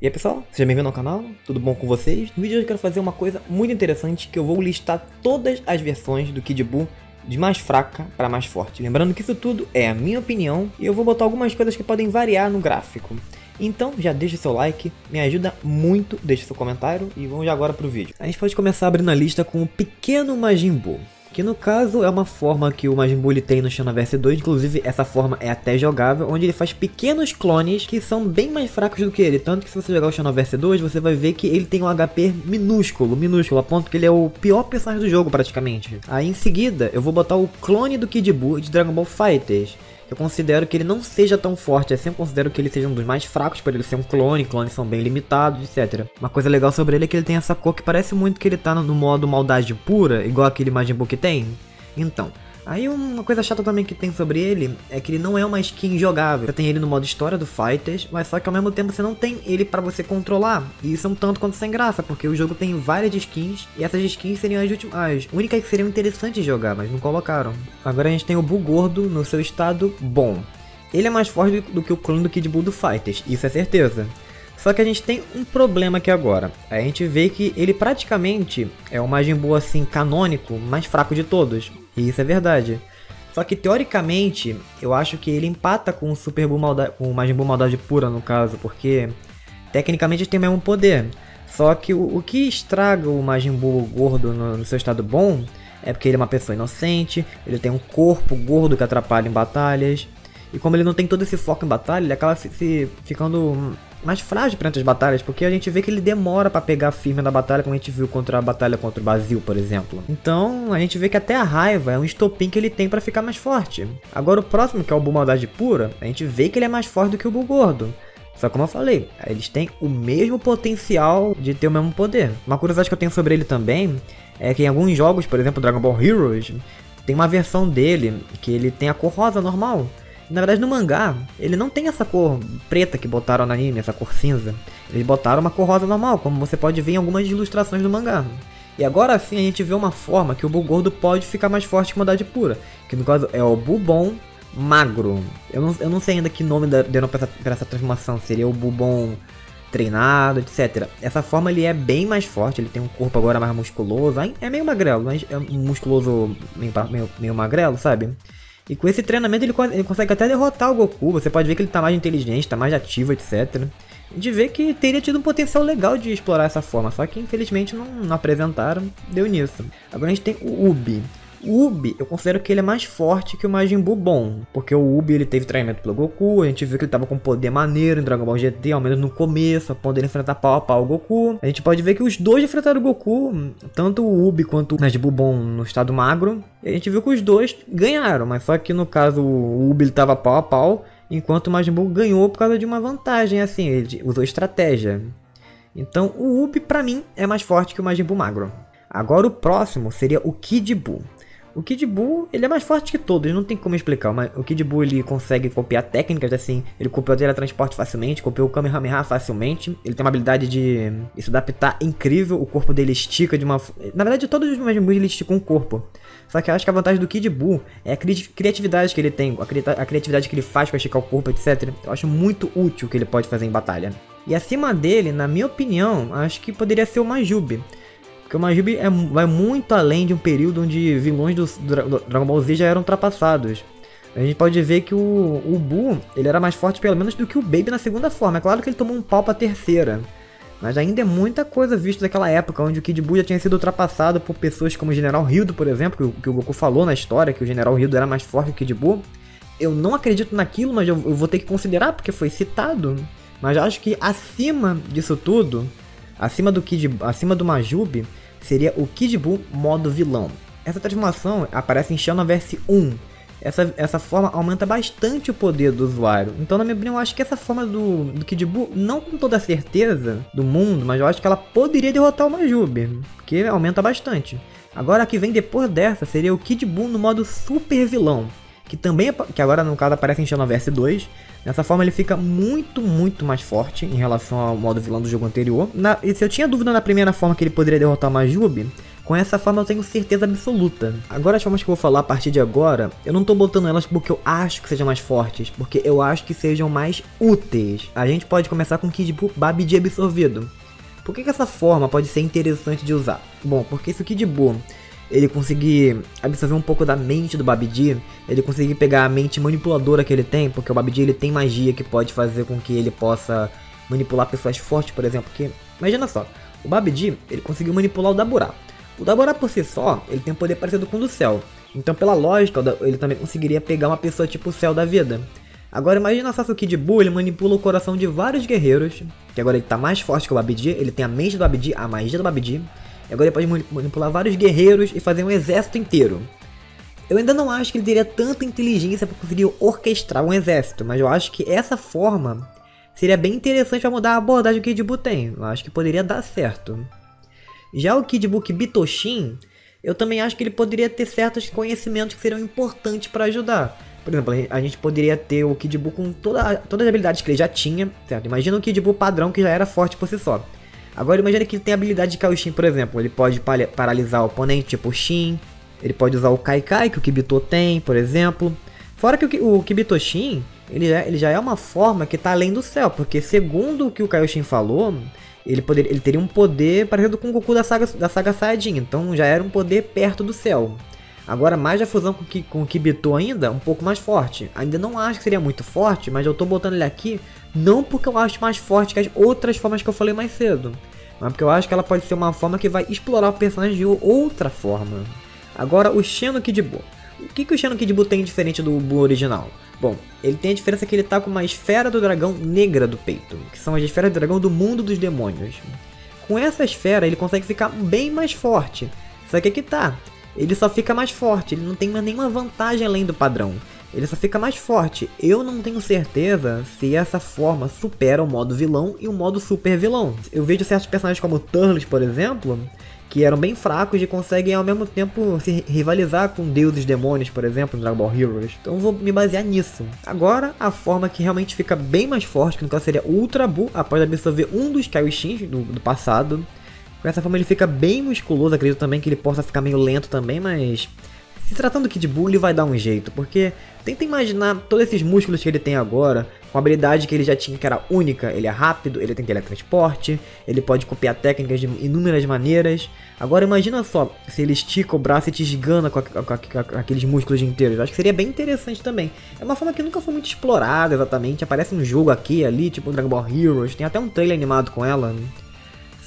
E aí pessoal, seja bem-vindo ao canal, tudo bom com vocês? No vídeo de hoje eu quero fazer uma coisa muito interessante que eu vou listar todas as versões do Kid Buu de mais fraca para mais forte. Lembrando que isso tudo é a minha opinião e eu vou botar algumas coisas que podem variar no gráfico. Então já deixa seu like, me ajuda muito, deixa seu comentário e vamos agora pro vídeo. A gente pode começar abrindo a lista com o pequeno Majin Buu que no caso é uma forma que o Majin tem no Xenoverse 2, inclusive essa forma é até jogável, onde ele faz pequenos clones que são bem mais fracos do que ele, tanto que se você jogar o Xenoverse 2, você vai ver que ele tem um HP minúsculo, minúsculo, a ponto que ele é o pior personagem do jogo praticamente. Aí em seguida, eu vou botar o clone do Kid Buu de Dragon Ball FighterZ, eu considero que ele não seja tão forte assim, eu considero que ele seja um dos mais fracos por ele ser um clone, clones são bem limitados, etc. Uma coisa legal sobre ele é que ele tem essa cor que parece muito que ele tá no modo maldade pura, igual aquele Majin Buu que tem. Então, Aí uma coisa chata também que tem sobre ele é que ele não é uma skin jogável. Você tem ele no modo história do Fighters, mas só que ao mesmo tempo você não tem ele para você controlar. E isso é um tanto quanto sem graça, porque o jogo tem várias skins e essas skins seriam as últimas, as únicas que seriam interessantes de jogar, mas não colocaram. Agora a gente tem o Buu Gordo no seu estado bom. Ele é mais forte do que o clone do Kid Buu do Fighters, isso é certeza. Só que a gente tem um problema aqui agora. A gente vê que ele praticamente é o Majin Buu assim canônico mais fraco de todos. E isso é verdade. Só que teoricamente, eu acho que ele empata com o Super Buu Maldade, com o Majin Buu Maldade Pura no caso, porque tecnicamente ele tem o mesmo poder. Só que o, o que estraga o Majin Buu gordo no, no, seu estado bom é porque ele é uma pessoa inocente, ele tem um corpo gordo que atrapalha em batalhas. E como ele não tem todo esse foco em batalha, ele acaba se, se ficando mais frágil perante as batalhas, porque a gente vê que ele demora para pegar firme na batalha, como a gente viu contra a batalha contra o Basil, por exemplo. Então, a gente vê que até a raiva é um estopim que ele tem para ficar mais forte. Agora o próximo, que é o Bull Maldade Pura, a gente vê que ele é mais forte do que o Bull Gordo. Só como eu falei, eles têm o mesmo potencial de ter o mesmo poder. Uma curiosidade que eu tenho sobre ele também é que em alguns jogos, por exemplo Dragon Ball Heroes, tem uma versão dele que ele tem a cor rosa normal. Na verdade, no mangá, ele não tem essa cor preta que botaram no anime, essa cor cinza. Eles botaram uma cor rosa normal, como você pode ver em algumas ilustrações do mangá. E agora sim a gente vê uma forma que o Buu gordo pode ficar mais forte que maldade pura. Que no caso é o Bubon magro. Eu não, eu não sei ainda que nome deram pra essa, pra essa transformação. Seria o Bubon treinado, etc. Essa forma ele é bem mais forte, ele tem um corpo agora mais musculoso. É meio magrelo, mas é um musculoso meio, meio, meio magrelo, sabe? E com esse treinamento ele, ele, consegue até derrotar o Goku. Você pode ver que ele tá mais inteligente, tá mais ativo, etc. De ver que teria tido um potencial legal de explorar essa forma, só que infelizmente não, não apresentaram, deu nisso. Agora a gente tem o Ubi. O Ubi, eu considero que ele é mais forte que o Majin Buu bom, porque o Ubi ele teve treinamento pelo Goku, a gente viu que ele tava com poder maneiro em Dragon Ball GT, ao menos no começo, a poder enfrentar pau a pau o Goku. A gente pode ver que os dois enfrentaram o Goku, tanto o Ubi quanto o Majin Buu bom no estado magro, e a gente viu que os dois ganharam, mas só que no caso o Ubi ele tava pau a pau, enquanto o Majin Buu ganhou por causa de uma vantagem, assim, ele usou estratégia. Então o Ubi para mim é mais forte que o Majin Buu magro. Agora o próximo seria o Kid Buu. O Kid Buu, ele é mais forte que todos, não tem como explicar, mas o Kid Buu ele consegue copiar técnicas assim, ele copiou o teletransporte facilmente, copiou o Kamehameha facilmente, ele tem uma habilidade de se adaptar incrível, o corpo dele estica de uma... Na verdade, todos os Majin Buu ele esticam o corpo. Só que eu acho que a vantagem do Kid Buu é a cri criatividade que ele tem, a, cri a criatividade que ele faz para esticar o corpo, etc. Eu acho muito útil o que ele pode fazer em batalha. E acima dele, na minha opinião, acho que poderia ser o Majube. Porque o Majib é, vai muito além de um período onde vilões do, do Dragon Ball Z já eram ultrapassados. A gente pode ver que o, o Buu, ele era mais forte pelo menos do que o Baby na segunda forma. É claro que ele tomou um pau pra terceira. Mas ainda é muita coisa vista daquela época, onde o Kid Buu já tinha sido ultrapassado por pessoas como o General Hildo, por exemplo, que, que o Goku falou na história, que o General Hildo era mais forte que o Kid Buu. Eu não acredito naquilo, mas eu, eu vou ter que considerar, porque foi citado. Mas acho que acima disso tudo, acima do Kid, acima do Majube, seria o Kid Buu modo vilão. Essa transformação aparece em Xenoverse 1. Essa, essa forma aumenta bastante o poder do usuário. Então, na minha opinião, eu acho que essa forma do, do Kid Buu, não com toda a certeza do mundo, mas eu acho que ela poderia derrotar o Majube, porque aumenta bastante. Agora, a que vem depois dessa seria o Kid Buu no modo super vilão, que também, que agora no caso aparece em Xenoverse 2, Dessa forma ele fica muito, muito mais forte em relação ao modo vilão do jogo anterior. Na, e se eu tinha dúvida na primeira forma que ele poderia derrotar Majube, Com essa forma eu tenho certeza absoluta. Agora as formas que eu vou falar a partir de agora, eu não tô botando elas porque eu acho que sejam mais fortes, porque eu acho que sejam mais úteis. A gente pode começar com Kid Buu Babidi absorvido. Por que, que essa forma pode ser interessante de usar? Bom, porque se o Kid Buu ele conseguir absorver um pouco da mente do Babidi, ele conseguir pegar a mente manipuladora que ele tem, porque o Babidi ele tem magia que pode fazer com que ele possa manipular pessoas fortes, por exemplo, que imagina só, o Babidi, ele conseguiu manipular o Daburá. O Daborá por si só, ele tem um poder parecido com o do céu. Então, pela lógica, ele também conseguiria pegar uma pessoa tipo o céu da vida. Agora imagina só se o Kid Buu ele manipula o coração de vários guerreiros, que agora ele tá mais forte que o Babidi, ele tem a mente do Babidi, a magia do Babidi, agora ele pode manipular vários guerreiros e fazer um exército inteiro. Eu ainda não acho que ele teria tanta inteligência para conseguir orquestrar um exército, mas eu acho que essa forma seria bem interessante para mudar a abordagem que o Kid Buu tem. Eu acho que poderia dar certo. Já o Kidbook Bitoshin, eu também acho que ele poderia ter certos conhecimentos que seriam importantes para ajudar. Por exemplo, a gente poderia ter o Kid Buu com toda, todas as habilidades que ele já tinha, certo? Imagina o Kid Buu padrão que já era forte por si só. Agora imagina que ele tem a habilidade de Kaioshin, por exemplo. Ele pode paralisar o oponente, tipo Shin. Ele pode usar o Kai Kai, que o Kibito tem, por exemplo. Fora que o, o Kibito Shin, ele, é, ele já é uma forma que está além do céu. Porque segundo o que o Kaioshin falou, ele, ele teria um poder parecido com o Goku da saga, da saga Saiyajin, então já era um poder perto do céu. Agora, mais a fusão com, com o Kibito ainda, um pouco mais forte. Ainda não acho que seria muito forte, mas eu tô botando ele aqui não porque eu acho mais forte que as outras formas que eu falei mais cedo, mas porque eu acho que ela pode ser uma forma que vai explorar o personagem de outra forma. Agora, o Sheno Kid Buu. O que, que o Sheno Kid Buu tem diferente do Buu original? Bom, ele tem a diferença que ele tá com uma esfera do dragão negra do peito, que são as esferas do dragão do mundo dos demônios. Com essa esfera ele consegue ficar bem mais forte. Só que aqui tá, ele só fica mais forte, ele não tem nenhuma vantagem além do padrão. Ele só fica mais forte. Eu não tenho certeza se essa forma supera o modo vilão e o modo super vilão. Eu vejo certos personagens como Turles, por exemplo, que eram bem fracos e conseguem ao mesmo tempo se rivalizar com deuses demônios, por exemplo, em Dragon Ball Heroes. Então vou me basear nisso. Agora, a forma que realmente fica bem mais forte, que no caso seria Ultra Buu, após absorver um dos Kaioshins do, do passado. Com essa forma ele fica bem musculoso, acredito também que ele possa ficar meio lento também, mas se tratando do Kid Buu, ele vai dar um jeito, porque tenta imaginar todos esses músculos que ele tem agora, com a habilidade que ele já tinha que era única, ele é rápido, ele tem teletransporte, ele pode copiar técnicas de inúmeras maneiras. Agora imagina só, se ele estica o braço e te esgana com, a, com, a, com aqueles músculos inteiros, acho que seria bem interessante também. É uma forma que nunca foi muito explorada exatamente, aparece um jogo aqui ali, tipo Dragon Ball Heroes, tem até um trailer animado com ela.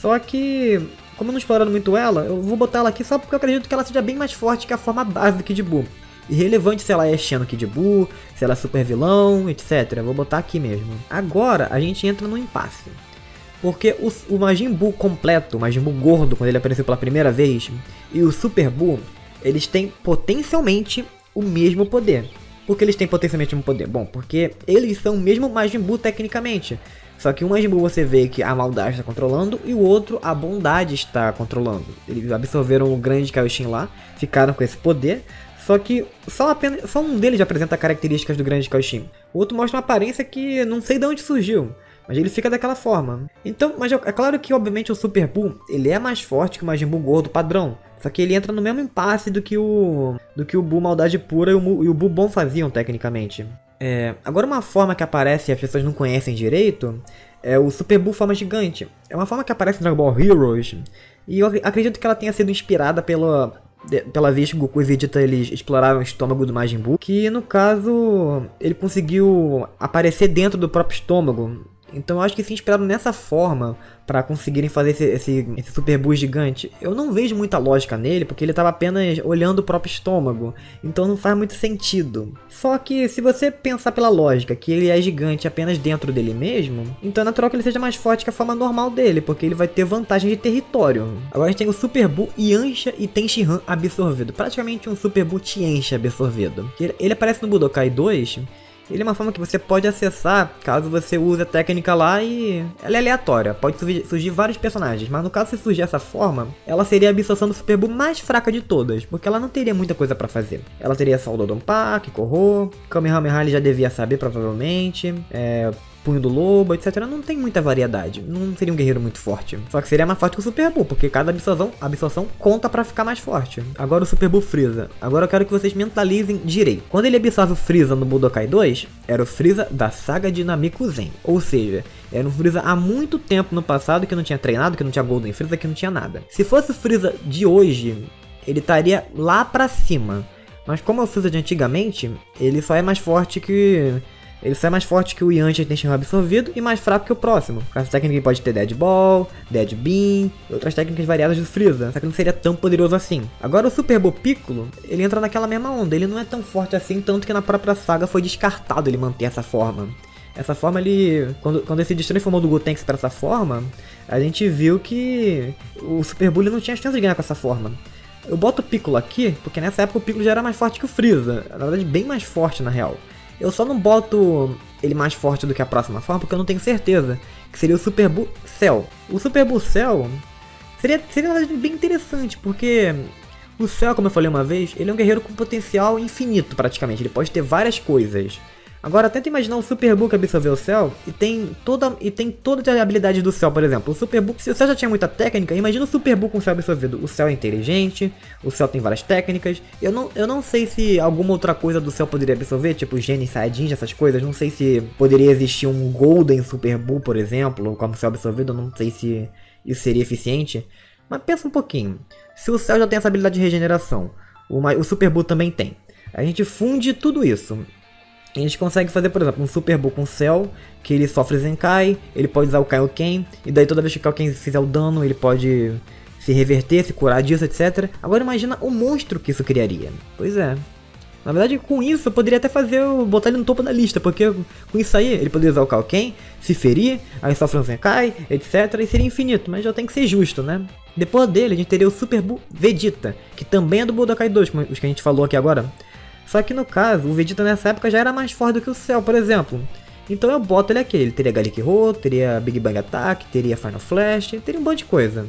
Só que como eu não explorando muito ela, eu vou botar ela aqui só porque eu acredito que ela seja bem mais forte que a forma base do Kid Buu. Irrelevante se ela é Xeno Kid Buu, se ela é super vilão, etc. Eu vou botar aqui mesmo. Agora a gente entra no impasse. Porque o, o Majin Buu completo, o Majin Buu gordo, quando ele apareceu pela primeira vez, e o Super Buu, eles têm potencialmente o mesmo poder. Por que eles têm potencialmente o mesmo poder? Bom, porque eles são o mesmo Majin Buu tecnicamente. Só que um Majin Buu você vê que a maldade está controlando e o outro a bondade está controlando. Eles absorveram o grande Kaioshin lá, ficaram com esse poder. Só que só, apenas, só um deles apresenta características do grande Kaioshin. O outro mostra uma aparência que não sei de onde surgiu. Mas ele fica daquela forma. Então, mas é, é claro que obviamente o Super Buu, ele é mais forte que o Majin Buu gordo padrão. Só que ele entra no mesmo impasse do que o do que o Buu maldade pura e o, e o Buu bom faziam tecnicamente. É, agora uma forma que aparece e as pessoas não conhecem direito é o Super Buu Forma Gigante. É uma forma que aparece no Dragon Ball Heroes. E eu acredito que ela tenha sido inspirada pela, pela vez que Goku e Vegeta eles exploraram o estômago do Majin Buu. Que no caso ele conseguiu aparecer dentro do próprio estômago. Então eu acho que se inspiraram nessa forma para conseguirem fazer esse, esse, esse Super Buu gigante. Eu não vejo muita lógica nele, porque ele estava apenas olhando o próprio estômago. Então não faz muito sentido. Só que se você pensar pela lógica que ele é gigante apenas dentro dele mesmo, então é natural que ele seja mais forte que a forma normal dele, porque ele vai ter vantagem de território. Agora a gente tem o Super Buu Yancha e Tenshinhan absorvido. Praticamente um Super Buu Tiancha absorvido. Ele, ele aparece no Budokai 2 ele é uma forma que você pode acessar caso você use a técnica lá e ela é aleatória. Pode surgir, vários personagens, mas no caso se surgir essa forma, ela seria a absorção do Super Buu mais fraca de todas, porque ela não teria muita coisa para fazer. Ela teria Saudodon Park, Korro, Kamehameha ele já devia saber provavelmente, é, Punho do Lobo, etc. Não tem muita variedade. Não seria um guerreiro muito forte. Só que seria mais forte que o Super Bull, porque cada absorção, absorção conta para ficar mais forte. Agora o Super Bull Freeza. Agora eu quero que vocês mentalizem direito. Quando ele absorve o Freeza no Budokai 2, era o Freeza da saga de Namikuzen. Ou seja, era um Freeza há muito tempo no passado que não tinha treinado, que não tinha Golden Freeza, que não tinha nada. Se fosse o Freeza de hoje, ele estaria lá pra cima. Mas como é o Freeza de antigamente, ele só é mais forte que... Ele é mais forte que o Yantia Intention absorvido e mais fraco que o próximo. Com essa técnica ele pode ter Dead Ball, Dead Beam e outras técnicas variadas do Freeza, só que não seria tão poderoso assim. Agora o Super Buu Piccolo, ele entra naquela mesma onda, ele não é tão forte assim, tanto que na própria saga foi descartado ele manter essa forma. Essa forma ele. Quando, quando ele se transformou do Gotenks para essa forma, a gente viu que o Super Bully não tinha chance de ganhar com essa forma. Eu boto o Piccolo aqui, porque nessa época o Piccolo já era mais forte que o Freeza. Na verdade, bem mais forte na real. Eu só não boto ele mais forte do que a próxima forma, porque eu não tenho certeza. Que seria o Super Buu Cell. O Super Buu Cell seria, seria bem interessante, porque o Cell, como eu falei uma vez, ele é um guerreiro com potencial infinito praticamente. Ele pode ter várias coisas. Agora tenta imaginar um Super Buu que absorveu o céu e tem toda e tem toda a habilidade do céu, por exemplo. O Super Buu, se o céu já tinha muita técnica, imagina o Super Buu com o céu absorvido. O céu é inteligente, o céu tem várias técnicas. Eu não, eu não sei se alguma outra coisa do céu poderia absorver, tipo Gene Saiyajin, essas coisas. Não sei se poderia existir um Golden Super Buu, por exemplo, como céu absorvido. Não sei se isso seria eficiente. Mas pensa um pouquinho. Se o céu já tem essa habilidade de regeneração, o, o Super Buu também tem. A gente funde tudo isso a gente consegue fazer, por exemplo, um Super Buu com Cell, que ele sofre Zenkai, ele pode usar o Kaioken, e daí toda vez que o Kaioken fizer o dano, ele pode se reverter, se curar disso, etc. Agora imagina o monstro que isso criaria. Pois é. Na verdade, com isso eu poderia até fazer, botar ele no topo da lista, porque com isso aí ele poderia usar o Kaioken, se ferir, aí sofre um Zenkai, etc. E seria infinito, mas já tem que ser justo, né? Depois dele a gente teria o Super Buu Vegeta, que também é do Budokai 2, como os que a gente falou aqui agora. Só que no caso, o Vegeta nessa época já era mais forte do que o Cell, por exemplo. Então eu boto ele aqui, ele teria Garlic Roll, teria Big Bang Attack, teria Final Flash, teria um monte de coisa.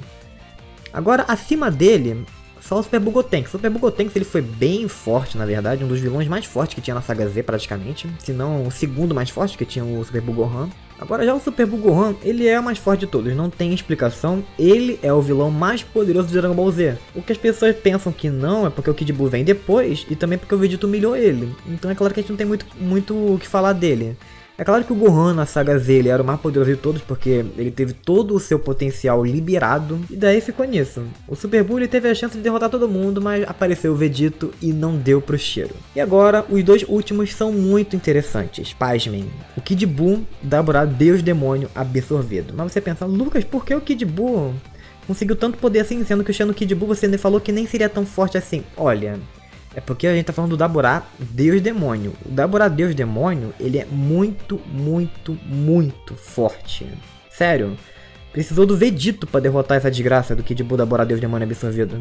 Agora, acima dele, só o Super Bugotenks. O Super Bugotenks ele foi bem forte, na verdade, um dos vilões mais fortes que tinha na saga Z praticamente, se não o segundo mais forte que tinha o Super Bugohan. Agora já o Super Bugohan, ele é o mais forte de todos, não tem explicação. Ele é o vilão mais poderoso de Dragon Ball Z. O que as pessoas pensam que não é porque o Kid Buu vem depois e também porque o Vegeta humilhou ele. Então é claro que a gente não tem muito, muito o que falar dele. É claro que o Gohan na saga Z ele era o mais poderoso de todos porque ele teve todo o seu potencial liberado e daí ficou nisso. O Super Buu teve a chance de derrotar todo mundo, mas apareceu o Vegito e não deu pro cheiro. E agora, os dois últimos são muito interessantes, pasmem. O Kid Buu Daburá Deus Demônio absorvido. Mas você pensa, Lucas, por que o Kid Buu conseguiu tanto poder assim, sendo que o Xeno Kid Buu você falou que nem seria tão forte assim? Olha, é porque a gente tá falando do Daburá Deus Demônio. O Daburá Deus Demônio, ele é muito, muito, muito forte. Sério. Precisou do Vegito para derrotar essa desgraça do Kid Buu Daburá Deus Demônio absorvido.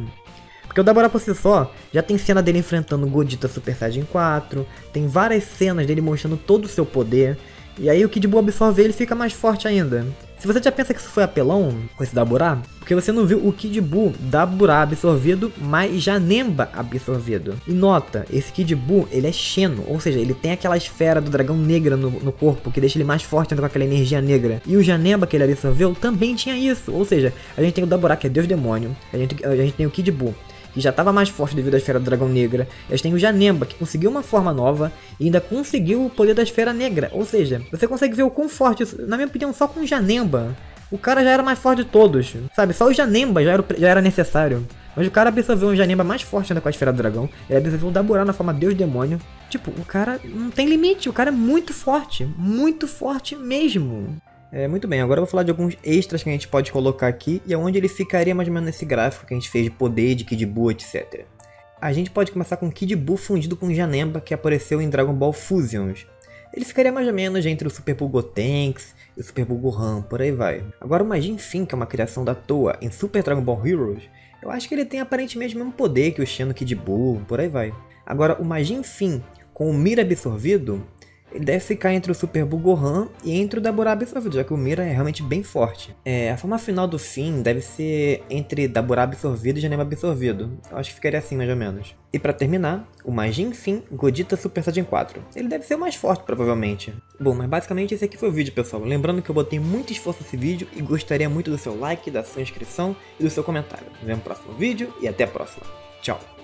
Porque o Daburá por si só, já tem cena dele enfrentando o Godita Super Saiyajin 4, tem várias cenas dele mostrando todo o seu poder, e aí o Kid Buu absorve ele fica mais forte ainda. Se você já pensa que isso foi apelão com esse Daburá, porque você não viu o Kid Buu Daburá absorvido, mas Janemba absorvido. E nota, esse Kid Buu, ele é Xeno, ou seja, ele tem aquela esfera do dragão negra no, no corpo, que deixa ele mais forte ainda com aquela energia negra. E o Janemba que ele absorveu também tinha isso, ou seja, a gente tem o Daburá que é Deus Demônio, a gente, a gente tem o Kid Buu que já estava mais forte devido à esfera do dragão negra. Eles têm o Janemba, que conseguiu uma forma nova e ainda conseguiu o poder da esfera negra. Ou seja, você consegue ver o quão forte, na minha opinião, só com o Janemba. O cara já era mais forte de todos, sabe? Só o Janemba já era, já era necessário. Mas o cara absorveu um Janemba mais forte ainda com a esfera do dragão. Ele absorveu o Daburá na forma Deus Demônio. Tipo, o cara não tem limite. O cara é muito forte. Muito forte mesmo. É, muito bem, agora eu vou falar de alguns extras que a gente pode colocar aqui e aonde ele ficaria mais ou menos nesse gráfico que a gente fez de poder, de Kid Buu, etc. A gente pode começar com Kid Buu fundido com Janemba, que apareceu em Dragon Ball Fusions. Ele ficaria mais ou menos entre o Super Buu Gotenks e o Super Buu Gohan, por aí vai. Agora o Majin Fin, que é uma criação da toa em Super Dragon Ball Heroes, eu acho que ele tem aparentemente o mesmo poder que o Shino Kid Buu, por aí vai. Agora o Majin Fin com o Mira absorvido, deve ficar entre o Super Buu Gohan e entre o Daburá absorvido, já que o Mira é realmente bem forte. É, a forma final do fim deve ser entre Daburá absorvido e Janemba absorvido. Eu acho que ficaria assim, mais ou menos. E para terminar, o Majin Fim Godita Super Saiyajin 4. Ele deve ser o mais forte, provavelmente. Bom, mas basicamente esse aqui foi o vídeo, pessoal. Lembrando que eu botei muito esforço nesse vídeo e gostaria muito do seu like, da sua inscrição e do seu comentário. Nos vemos no próximo vídeo e até a próxima. Tchau!